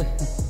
Yeah.